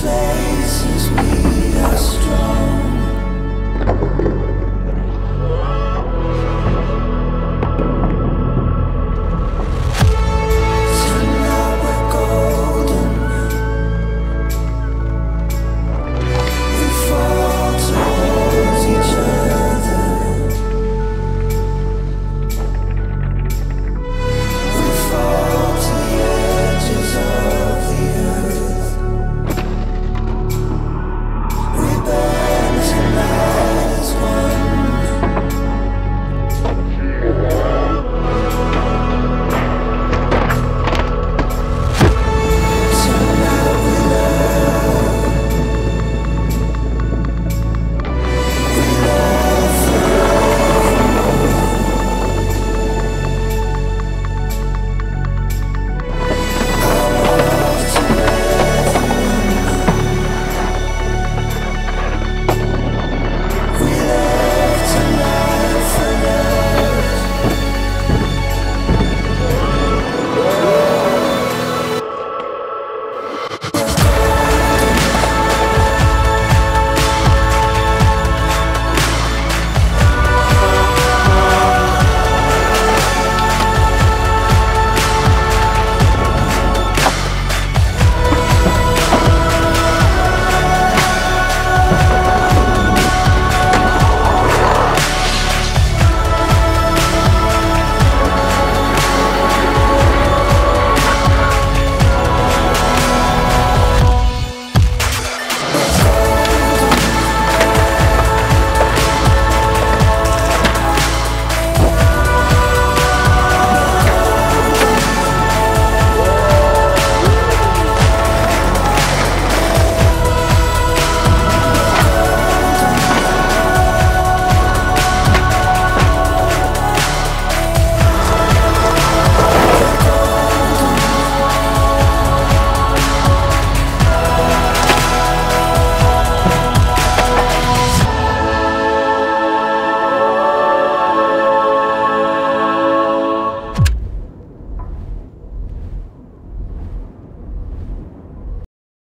places we